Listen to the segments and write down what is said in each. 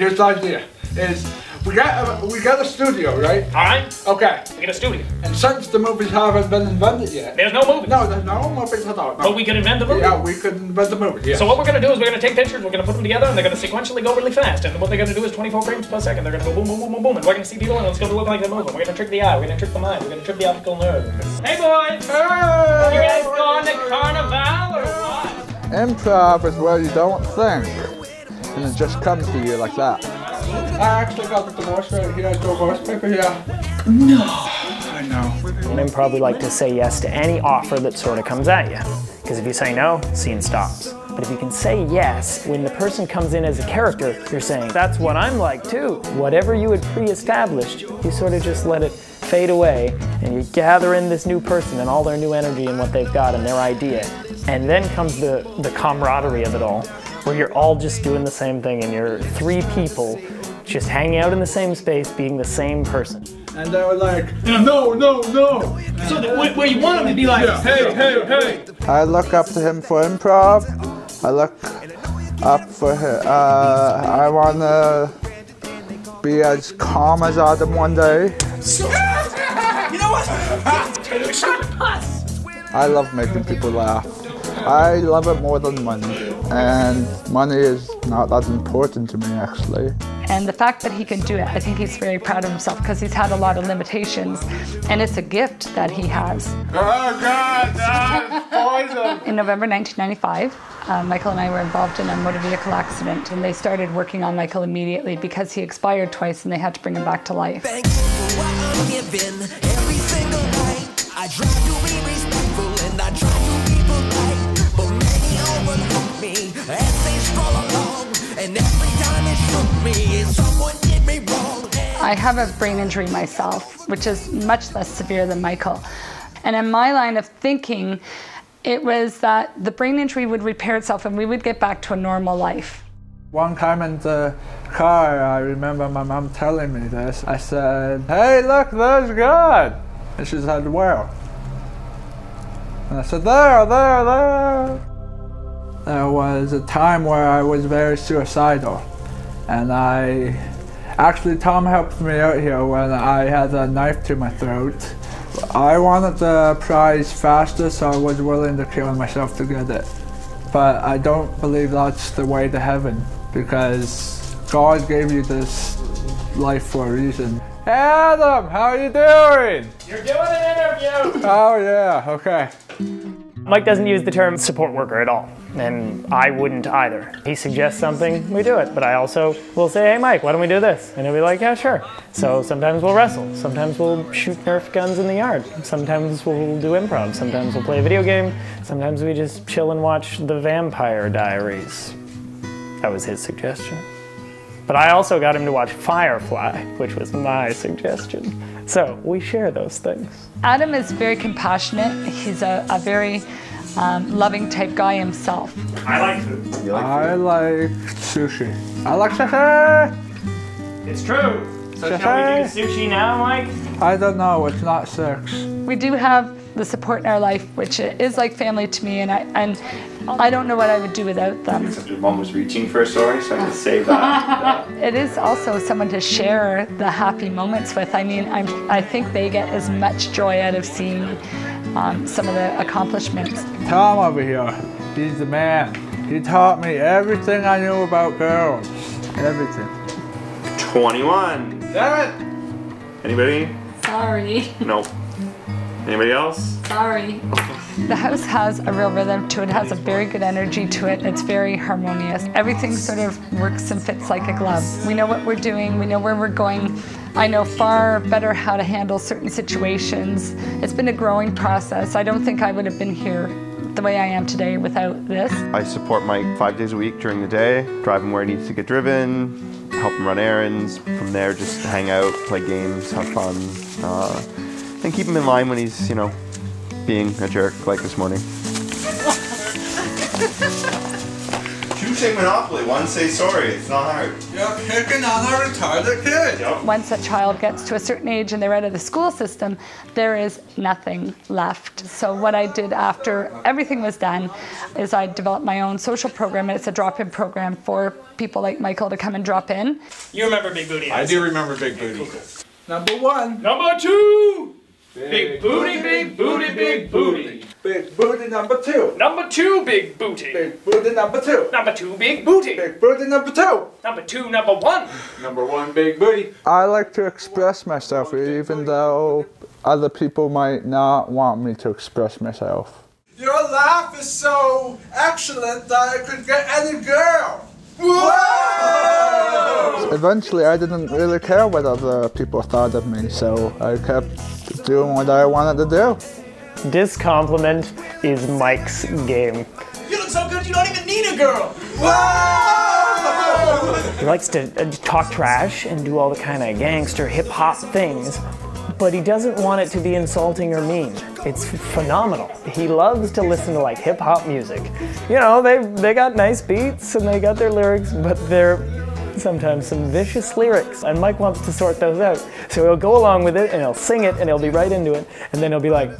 Here's the idea: is we got a, we got a studio, right? All right, Okay. we get a studio. And since the movies haven't been invented yet, There's no movie. no, there's no movies at all. No. But we can invent the movie. yeah, we could invent the movie. Yeah. So what we're gonna do is we're gonna take pictures, we're gonna put them together, and they're gonna sequentially go really fast. And what they're gonna do is 24 frames per second. They're gonna go boom, boom, boom, boom, boom, and we're gonna see people, and it's gonna look like they're moving. We're gonna trick the eye, we're gonna trick the mind, we're gonna trick the optical nerve. Hey boys, Hey! you guys going to carnival or what? Improv is where you don't think, and it just comes to you like that. I actually got the divorce right here. Divorce paper. Yeah. No. I know. And improv, we like to say yes to any offer that sort of comes at you. Because if you say no, scene stops. But if you can say yes, when the person comes in as a character, you're saying, that's what I'm like too. Whatever you had pre established, you sort of just let it fade away and you gather in this new person and all their new energy and what they've got and their idea. And then comes the, the camaraderie of it all, where you're all just doing the same thing and you're three people just hanging out in the same space, being the same person. And they were like, no, no, no. So the, where, where you want them to be like, Hey, hey, hey. I look up to him for improv. I look up for him. Uh, I want to be as calm as Adam one day. You know what? I love making people laugh. I love it more than money. And money is not that important to me, actually. And the fact that he can do it, I think he's very proud of himself because he's had a lot of limitations. And it's a gift that he has. Oh, God, that's poison. In November 1995, uh, Michael and I were involved in a motor vehicle accident, and they started working on Michael immediately because he expired twice and they had to bring him back to life. Thankful for what I'm given every single night. I try to be respectful and I try to be me as they stroll along. And every time it struck me, someone did me wrong. I have a brain injury myself, which is much less severe than Michael. And in my line of thinking, it was that the brain injury would repair itself and we would get back to a normal life. One time in the car, I remember my mom telling me this. I said, Hey, look, there's God. And she said, Where? And I said, There, there, there. There was a time where I was very suicidal. And I actually, Tom helped me out here when I had a knife to my throat. I wanted the prize faster, so I was willing to kill myself to get it. But I don't believe that's the way to heaven because God gave you this life for a reason. Adam, how are you doing? you're doing an interview. Oh yeah, okay. Mike doesn't use the term support worker at all, and I wouldn't either. He suggests something, we do it, but I also will say, hey Mike, why don't we do this? And he'll be like, yeah, sure. So sometimes we'll wrestle, sometimes we'll shoot Nerf guns in the yard, sometimes we'll do improv, sometimes we'll play a video game, sometimes we just chill and watch The Vampire Diaries. That was his suggestion. But I also got him to watch Firefly, which was my suggestion. So we share those things. Adam is very compassionate. He's a, a very um, loving type guy himself. I like food. I like sushi. I like sushi. It's true. So shall we do sushi now, Mike? I don't know. It's not sex. We do have the support in our life, which is like family to me, and I and I don't know what I would do without them. Your Mom was reaching for a story, so I had say that. It is also someone to share the happy moments with. I mean, I'm, I think they get as much joy out of seeing um, some of the accomplishments. Tom over here, he's the man. He taught me everything I knew about girls. Everything. 21. Damn it. Anybody? Sorry, Nope. Anybody else? sorry. The house has a real rhythm to it, it has a very good energy to it, it's very harmonious. Everything sort of works and fits like a glove. We know what we're doing, we know where we're going. I know far better how to handle certain situations. It's been a growing process. I don't think I would have been here the way I am today without this. I support Mike five days a week during the day, drive him where he needs to get driven, help him run errands. From there, just hang out, play games, have fun, uh, and keep him in line when he's, you know, being a jerk like this morning. take Monopoly. One, say sorry. It's not hard. You're picking on a retarded kid. Yep. Once a child gets to a certain age and they're out of the school system, there is nothing left. So, what I did after everything was done is I developed my own social program, and it's a drop in program for people like Michael to come and drop in. You remember Big Booty? I do remember Big Booty. Number one. Number two. Big booty, big booty, big booty. Big booty number two. Number two, big booty. Big booty number two. Number two, big booty. Big booty number two. Number two, number one. Number one, Big Booty. I like to express myself even though other people might not want me to express myself. Your laugh is so excellent that I could get any girl. Whoa! Eventually, I didn't really care what other people thought of me, so I kept doing what I wanted to do. This compliment is Mike's game. You look so good, you don't even need a girl. Whoa! He likes to uh, talk trash and do all the kind of gangster hip hop things, but he doesn't want it to be insulting or mean. It's phenomenal. He loves to listen to like hip hop music. You know, they they got nice beats and they got their lyrics, but they're sometimes some vicious lyrics, and Mike wants to sort those out. So he'll go along with it and he'll sing it and he'll be right into it, and then he'll be like,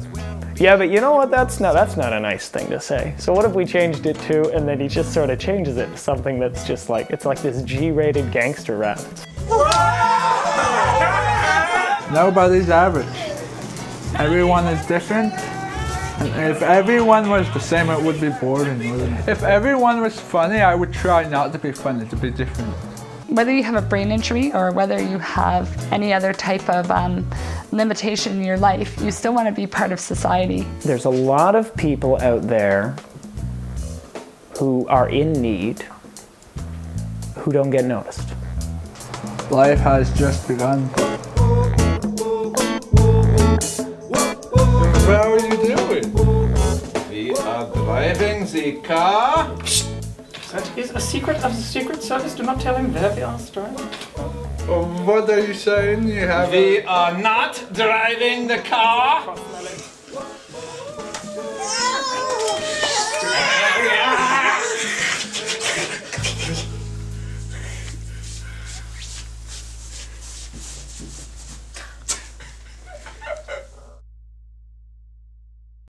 yeah, but you know what? That's not that's not a nice thing to say. So what if we changed it to, and then he just sort of changes it to something that's just like it's like this G-rated gangster rap. Nobody's average. Everyone is different. And if everyone was the same, it would be boring, wouldn't it? If everyone was funny, I would try not to be funny, to be different. Whether you have a brain injury or whether you have any other type of um, limitation in your life, you still want to be part of society. There's a lot of people out there who are in need who don't get noticed. Life has just begun. How are you doing? We are driving the car. That is a secret of the Secret Service. Do not tell him where we are driving. What are you saying? You have We are not driving the car.